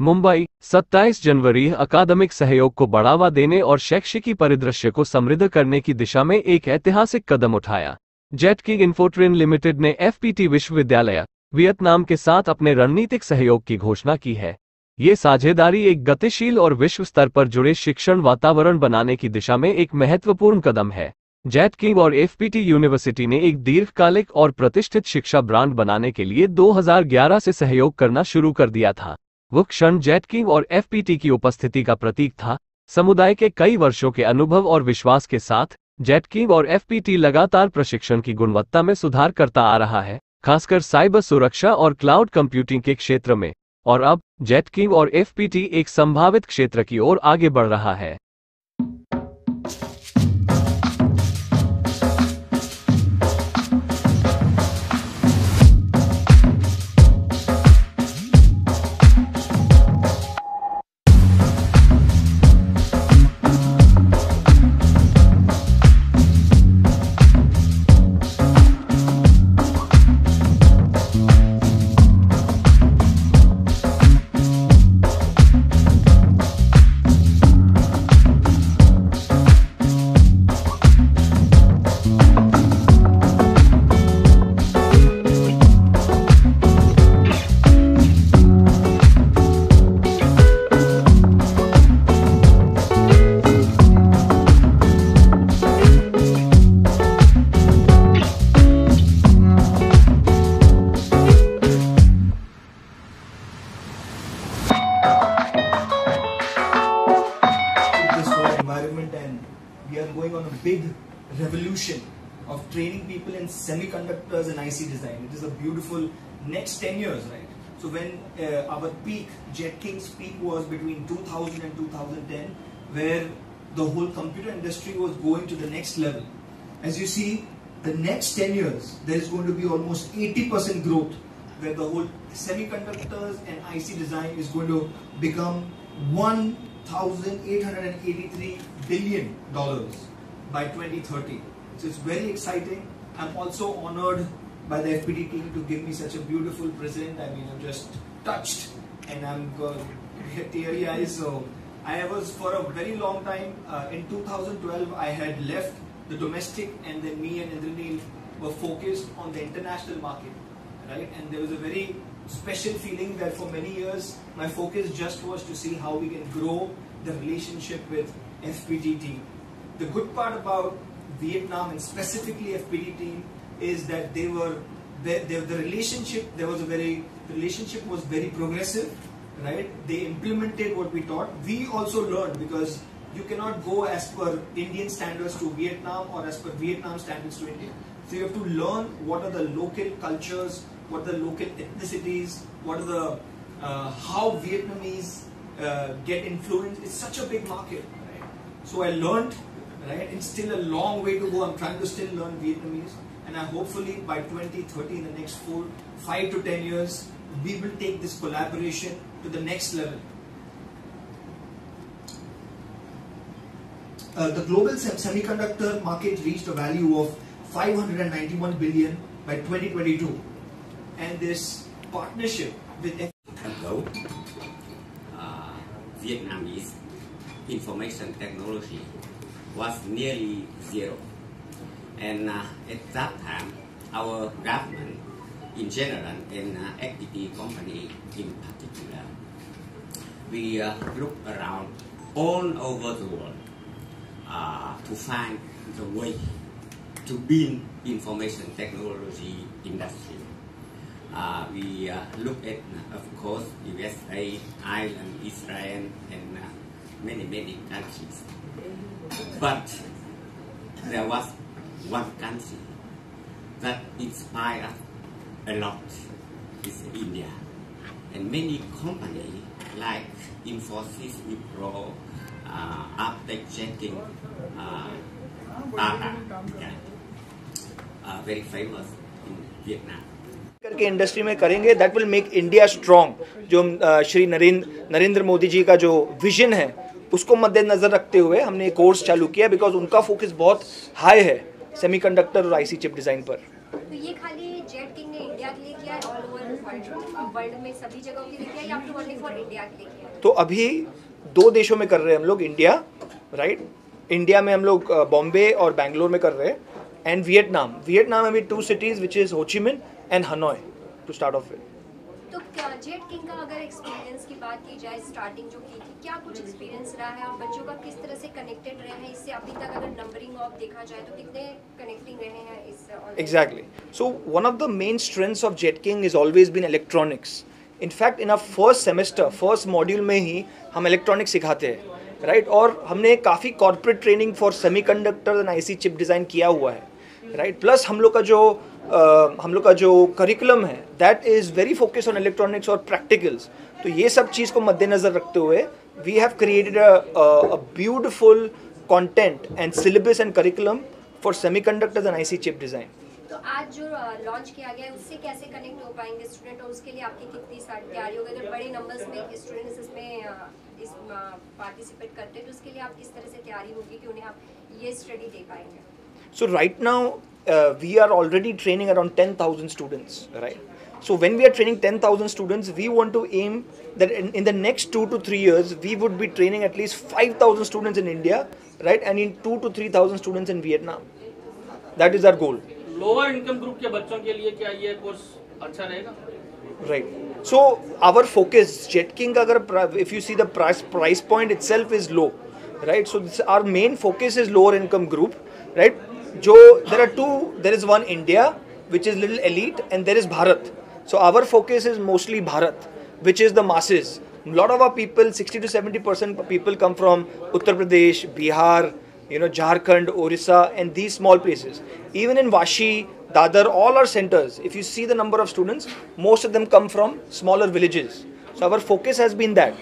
मुंबई 27 जनवरी, अकादमिक सहयोग को बढ़ावा देने और शैक्षिकी परिदृश्य को समृद्ध करने की दिशा में एक ऐतिहासिक कदम उठाया। जेट की इन्फोट्रेन लिमिटेड ने एफपीटी विश्वविद्यालय, वियतनाम के साथ अपने रणनीतिक सहयोग की घोषणा की है। ये साझेदारी एक गतिशील और विश्व स्तर पर जुड़े शिक्षण वातावरण बनाने की दिशा में एक महत्वपूर्ण कदम है। जेट किंग और एफपीटी यूनिवर्सिटी ने एक दीर्घकालिक और प्रतिष्ठित शिक्षा ब्रांड बनाने के लिए 2011 से सहयोग करना शुरू कर दिया था। वो क्षण जेट किंग और एफपीटी की उपस्थिति का प्रतीक था। समुदाय के कई वर्षों के अनुभव और विश्वास के साथ, जेट किंग और एफपीटी लगातार प्रशिक्षण की गुणवत्ता में सुधार करता आ रहा है, खासकर साइबर सुरक्षा और क्लाउड कंप्यूटिंग के क्षेत्र में। और अब, जेट किंग और एफपीटी एक संभावित क्षेत्र की ओर आगे बढ़ रहा है। People in semiconductors and IC design. It is a beautiful next 10 years, right? So when uh, our peak, Jet King's peak was between 2000 and 2010, where the whole computer industry was going to the next level. As you see, the next 10 years, there is going to be almost 80% growth, where the whole semiconductors and IC design is going to become 1,883 billion dollars by 2030. So it's very exciting. I'm also honored by the FPT team to give me such a beautiful present. I mean, I'm just touched and I'm teary eyes. So I was for a very long time. Uh, in 2012, I had left the domestic, and then me and Indranil were focused on the international market, right? And there was a very special feeling that for many years my focus just was to see how we can grow the relationship with FPT team. The good part about Vietnam and specifically FPT team is that they were the, the, the relationship there was a very relationship was very progressive right? They implemented what we taught. We also learned because you cannot go as per indian standards to vietnam or as per vietnam standards to india. So you have to learn what are the local cultures what are the local ethnicities what are the uh, how vietnamese uh, get influence it's such a big market right? So i learned right? It's still a long way to go. I'm trying to still learn vietnamese. And I hopefully by 2030 in the next four, five to ten years, we will take this collaboration to the next level. Uh, the global sem- semiconductor market reached a value of 591 billion by 2022, and this partnership with ago, uh, Vietnamese information technology was nearly zero. And uh, at that time, our government in general and uh, FPT company in particular, we uh, look around all over the world uh, to find the way to build information technology industry. Uh, we uh, look at, of course, USA, Ireland, Israel, and uh, many, many countries. But there was one country that inspired us a lot is India. And many companies like Infosys, Wipro, uh, Aptech Checking, uh, Tata, yeah, are very famous in Vietnam. करके industry में करेंगे that will make India strong जो श्री नरेंद्र नरेंद्र मोदी जी का जो vision है उसको मद्देनजर रखते हुए हमने एक कोर्स चालू किया बिकॉज़ उनका फोकस बहुत हाई है सेमीकंडक्टर और आईसी चिप डिज़ाइन पर। तो ये खाली जेट किंग ने इंडिया के लिए किया है ऑल ओवर वर्ल्ड वर्ल्ड में सभी जगहों के लिए किया या फिर ओनली फॉर इंडिया के लिए किया तो अभी दो देशों में कर रहे हैं हम लोग इंडिया राइट इंडिया में हम लोग बॉम्बे और बैंगलोर में कर रहे हैं एंड वियतनाम वियतनाम में भी two cities which is Ho Chi Minh and Hanoi to start off with तो जेट किंग का अगर एक्सपीरियंस बात की जाए स्टार्टिंग जो की थी क्या कुछ एक्सपीरियंस रहा है और बच्चों का किस तरह से कनेक्टेड रहे हैं इससे अभी तक अगर नंबरिंग ऑफ़ देखा जाए तो कितने कनेक्टिंग रहे हैं इस? Exactly. So one of the main strengths of Jet King has always been electronics. In fact, in our first semester, first में ही हम electronics सिखाते हैं राइट और हमने काफ़ी corporate training for semiconductor and IC chip design किया हुआ है राइट प्लस हम लोग का जो uh, हम लोग का जो करिकुलम है that is very focus on electronics और प्रैक्टिकल्स तो ये सब चीज़ को मद्देनज़र रखते हुए we have created a beautiful content and syllabus and curriculum for semiconductors and IC chip design तो आज जो लॉन्च किया गया है उससे कैसे कनेक्ट हो पाएँगे स्टूडेंट और उसके लिए आपकी कितनी तैयारी होगी? अगर बड़े नंबर्स में स्टूडेंट्स इसमें इस पार्टिसिपेट करते हैं तो उसके लिए आप किस तरह से तैयारी होगी कि उन्हें आप ये स्टडी दे पाएँगे? So right now uh, we are already training around 10,000 students, right? So when we are training 10,000 students, we want to aim that in, in the next two to three years we would be training at least 5,000 students in India, right? And in two to 3,000 students in Vietnam. That is our goal, lower income group के बच्चों के लिए क्या ये course अच्छा रहेगा right? So our focus, Jet King, agar pri- if you see the price price point itself is low, right? So this, our main focus is lower income group, right? जो there are two, there is one India, which is little elite, and there is Bharat. so our focus is mostly Bharat, which is the masses. A lot of our people, 60 to 70 percent people come from Uttar Pradesh, Bihar, you know, Jharkhand, Orissa, and these small places. Even in Vashi, Dadar, all our centers, if you see the number of students, most of them come from smaller villages. So our focus has been that.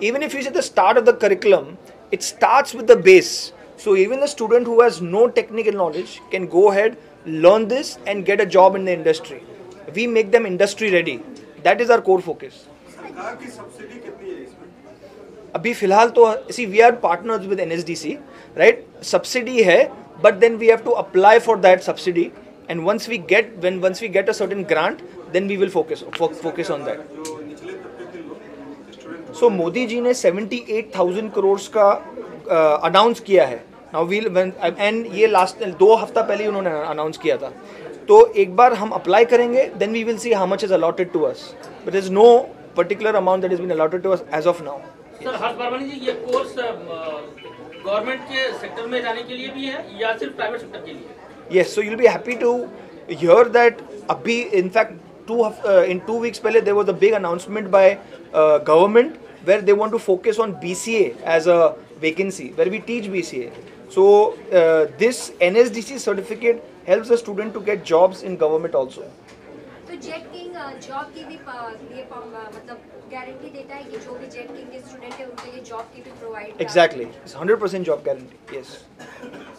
Even if you see the start of the curriculum, it starts with the base. So even the student who has no technical knowledge can go ahead, learn this, and get a job in the industry. We make them industry ready. That is our core focus. सरकार की subsidy कितनी है इसमें? अभी फ़िलहाल तो see we are partners with N S D C right subsidy है but then we have to apply for that subsidy and once we get when once we get a certain grant then we will focus focus on that so Modi ji ने 78,000 करोड़ का announce uh, किया है. Now we'll and ये last दो हफ़्ता पहले ही उन्होंने announce किया था. तो एक बार हम अप्लाई करेंगे then we will see how much is allotted to us but is no particular amount that is been allotted to us as of now ये कोर्स गवर्नमेंट के सेक्टर में जाने के लिए भी है या सिर्फ़ प्राइवेट सेक्टर के लिए? Yes so you will be happy to hear that अभी in fact big announcement by government where they want to focus on B C as a vacancy where we teach B C A So uh, this NSDC certificate helps the student to get jobs in government also. तो jet king job की भी प- ये प- मतलब guarantee देता है कि जो भी जेट किंग के स्टूडेंट है उनके लिए जॉब की भी provide Exactly, it's 100% job guarantee. Yes.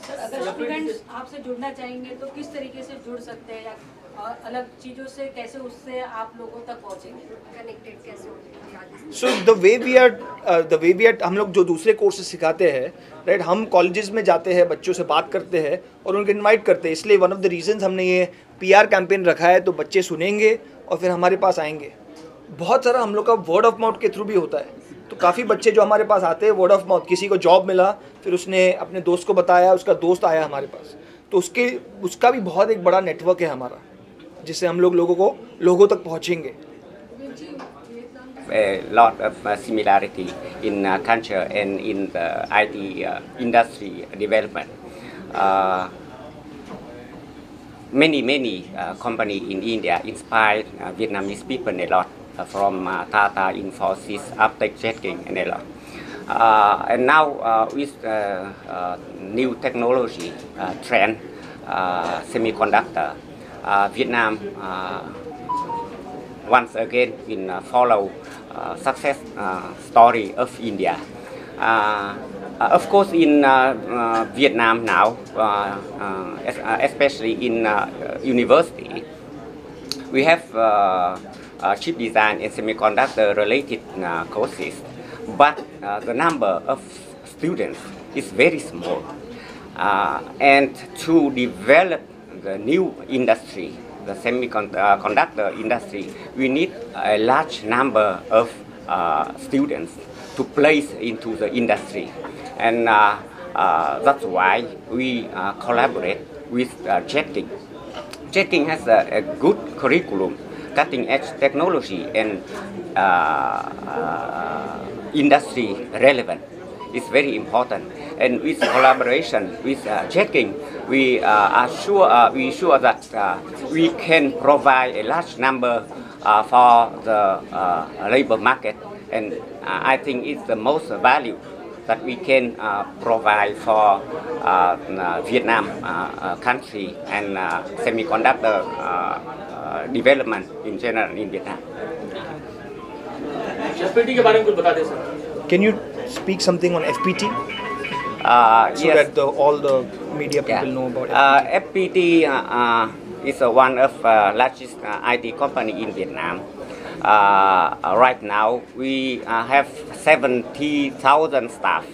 Sir अगर स्टूडेंट्स आपसे जुड़ना चाहेंगे तो किस तरीके से जुड़ सकते हैं या और अलग चीज़ों से कैसे उससे आप लोगों तक पहुँचेंगे? कनेक्टेड कैसे होंगे? So the way we are the way we are हम लोग जो दूसरे कोर्सेज सिखाते हैं राइट right, हम कॉलेजेस में जाते हैं बच्चों से बात करते हैं और उनको इनवाइट करते हैं। इसलिए वन ऑफ़ द रीजंस हमने ये पीआर कैंपेन रखा है तो बच्चे सुनेंगे और फिर हमारे पास आएँगे। बहुत सारा हम लोग का वर्ड ऑफ़ माउथ के थ्रू भी होता है। तो काफ़ी बच्चे जो हमारे पास आते हैं वर्ड ऑफ़ माउथ किसी को जॉब मिला फिर उसने अपने दोस्त को बताया उसका दोस्त आया हमारे पास। तो उसके उसका भी बहुत एक बड़ा नेटवर्क है हमारा। जिससे हम लोग लोगों को लोगों तक पहुँचेंगे a lot of uh, similarity in uh, culture and in the IT uh, industry development. Uh, many, many uh, companies in India inspired uh, Vietnamese people a lot from Tata, Infosys, Aptech, Jetking, and a lot. and now with new technology trend, semiconductor, Vietnam uh, once again in uh, follow uh, success uh, story of India. Uh, uh, of course, in uh, uh, Vietnam now, uh, uh, uh, especially in uh, uh, university, we have uh, uh, chip design and semiconductor related uh, courses, but uh, the number of students is very small. Uh, and to develop the new industry, the semiconductor industry, we need a large number of uh, students to place into the industry. And uh, uh, that's why we uh, collaborate with uh. Jetking has a, a good curriculum, cutting edge technology and uh, uh, industry relevant is very important. And with collaboration with uh, Jetking, we uh, are sure uh, we sure that uh, we can provide a large number uh, for the uh, labor market. And I think it's the most value that we can provide for Vietnam country and semiconductor development in general in Vietnam. Can you speak something on FPT Uh, so yes. that the, all the media people know about FPT? Uh, FPT uh, uh, is uh, one of uh, largest uh, IT company in Vietnam. Uh, right now, we uh, have 70,000 staff,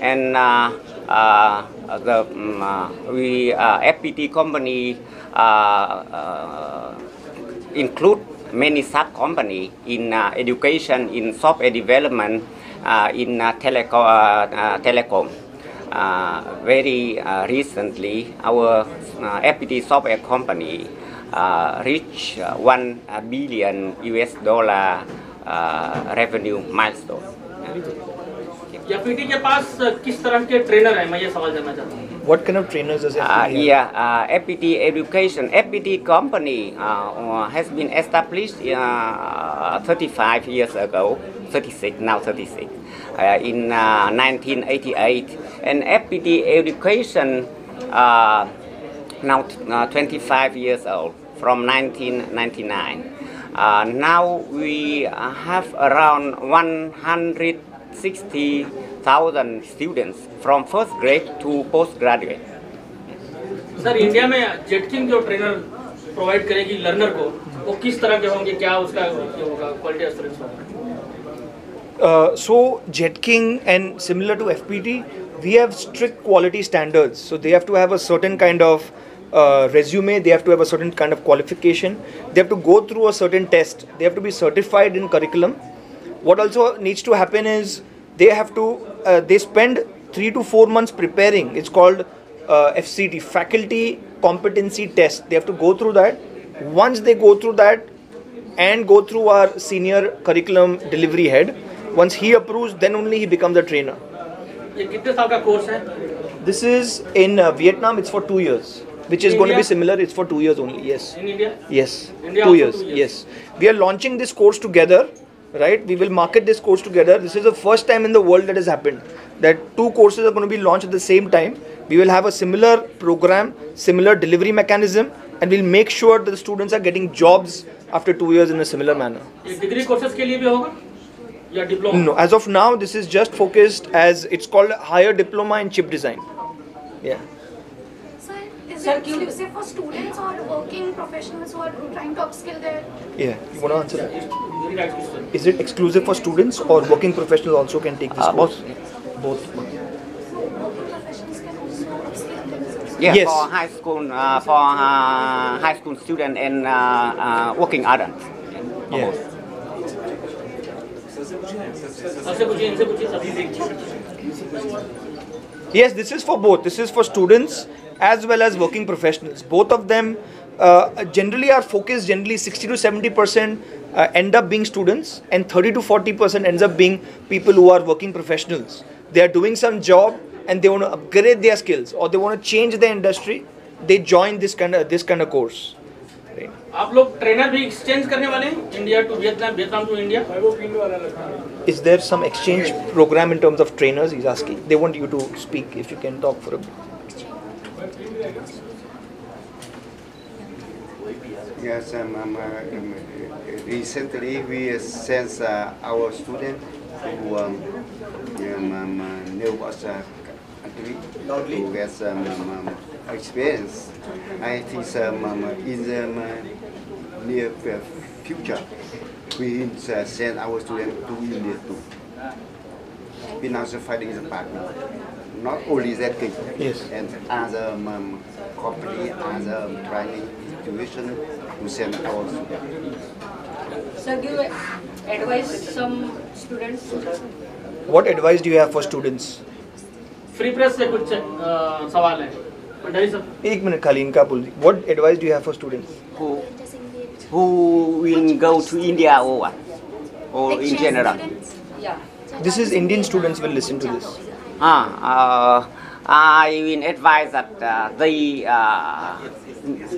and uh, uh, the um, uh, we uh, FPT company uh, uh, include many sub company in uh, education, in software development, in uh, teleco uh, uh, telecom. Uh, very uh, recently, our uh, FPT software company uh, reached uh, 1 billion US dollar uh, revenue milestone. FPT के पास किस तरह के trainer हैं मैं ये सवाल जानना चाहता हूँ what kind of trainers does FPT Uh, have? yeah, uh, FPT Education, FPT company uh, uh, has been established uh, 35 years ago, 36, now 36, uh, in uh, 1988. And FPT Education uh, now t- uh, 25 years old, from 1999. Uh, now we have around 1,000 students from first grade to postgraduate. Sir, India में Jetking जो trainer provide करेगी learner को वो किस तरह के होंगे क्या उसका होगा quality of uh, we have strict quality standards. So they have to have a certain kind of uh, resume, they have to have a certain kind of qualification, they have to go through a certain test, they have to be certified in curriculum. What also needs to happen is they have to uh, they spend three to four months preparing. It's called uh, FCT, Faculty Competency Test. They have to go through that. Once they go through that and go through our senior curriculum delivery head, once he approves, then only he becomes a trainer. This is in uh, Vietnam. It's for two years, which is India? going to be similar. It's for two years only. Yes. In India. Yes. India two, years. two years. Yes. We are launching this course together right? We will market this course together. This is the first time in the world that has happened that two courses are going to be launched at the same time. We will have a similar program similar delivery mechanism and we'll make sure that the students are getting jobs after two years in a similar manner. degree courses ke liye bhi hoga no as of now this is just focused as it's called higher diploma in chip design. Yeah. Circulars for students or working professionals who are trying to upskill their. Yeah, you want to answer that? Is it exclusive for students or working professionals also can take this uh, course? Both. Both. Yeah, yes. for high school uh, for uh, high school student and uh, uh, working adults. Yes. Yes, this is for both. This is for students as well as working professionals. Both of them uh, generally are focused. Generally, 60 to 70 percent uh, end up being students, and 30 to 40 percent ends up being people who are working professionals. They are doing some job and they want to upgrade their skills or they want to change their industry. They join this kind of this kind of course. Right. आप लोग trainer भी exchange करने वाले हैं India to Vietnam Vietnam to India Is there some exchange program in terms of trainers? He's asking. They want you to speak. If you can talk for a bit. Yes, um, um, um, recently we sent uh, our student to um, um, um, uh, uh, country to get some um, um, experience. I think um, in the um, near future we send our student to India too. Financial fighting is a partner Not only that thing. Yes. And other um, um, company, other um, training institution to send our students. Sir, give advice some students. What advice do you have for students? Free press से कुछ अ, सवाल है Pendari sir एक minute खाली इनका बोल What advice do you have for students? who who will go to India or what? Or in general? Yeah. This is Indian students will listen to this. Ah, uh, I will advise that uh, they uh,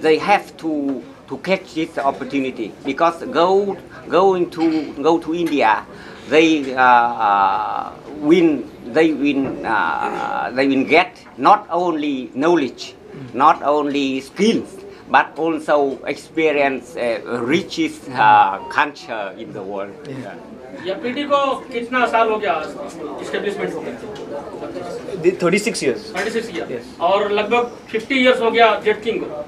they have to to catch this opportunity because go going to go to India, they uh, win they win uh, they will get not only knowledge, not only skills, but also experience uh, richest uh, culture in the world. या P T कितना साल हो गया establishment हो गया The 36 years. 36 year और लगभग 50 years हो गया जेट किंग को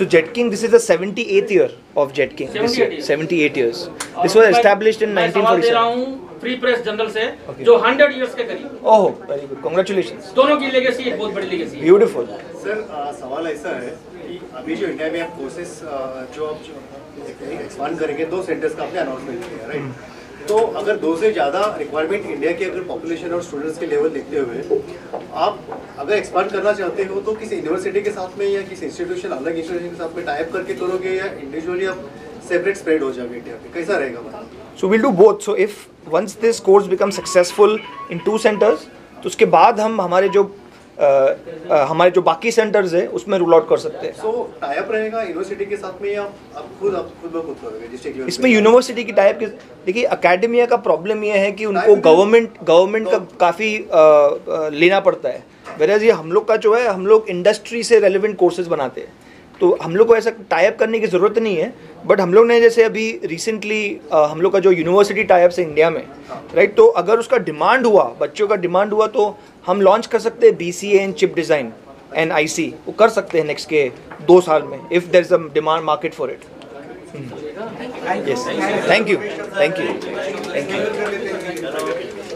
So Jet King, this is the 78th year of Jet King. This 78 year, years. 78 years. This was established in मैं सवाल दे रहा 1947. हूँ फ्री प्रेस जनरल से Okay. जो 100 इयर्स के करीब Oh, very good. Congratulations. दोनों की लेगेसी एक बहुत बड़ी लेगेसी है Beautiful. सर सवाल ऐसा है कि अभी जो इंडिया में आप कोर्सेस जो आप एक्सपांड करेंगे दो सेंटर्स का आपने अनाउंसमेंट किया राइट तो अगर दो से ज़्यादा रिक्वायरमेंट इंडिया की अगर पॉपुलेशन और स्टूडेंट्स के लेवल देखते हुए आप अगर एक्सपांड करना चाहते हो तो किसी यूनिवर्सिटी के साथ में या किसी इंस्टीट्यूशन अलग इंस्टीट्यूशन के साथ में टाइप करके करोगे या इंडिविजुअली आप सेपरेट स्प्रेड हो जाओगे इंडिया में कैसा रहेगा So we'll do both. So if once this course becomes successful in two centers, तो उसके बाद हम हमारे जो हमारे जो बाकी सेंटर्स है उसमें रूल आउट कर सकते हैं। सो टाइप रहेगा यूनिवर्सिटी के साथ में या आप खुद आप खुद खुद करोगे? इसमें यूनिवर्सिटी की टाइप देखिए अकेडमिया का प्रॉब्लम यह है कि उनको गवर्नमेंट गवर्नमेंट का काफ़ी लेना पड़ता है। वेराज ये हम लोग का जो है हम लोग इंडस्ट्री से रेलिवेंट कोर्सेज बनाते हैं। तो हम लोग को ऐसा टाइप करने की ज़रूरत नहीं है बट हम लोग ने जैसे अभी रिसेंटली हम लोग का जो यूनिवर्सिटी टाइप्स है इंडिया में राइट तो अगर उसका डिमांड हुआ बच्चों का डिमांड हुआ तो हम लॉन्च कर सकते हैं B C and chip design and I C वो कर सकते हैं नेक्स्ट के दो साल में if there is a demand market for it yes thank you thank you thank you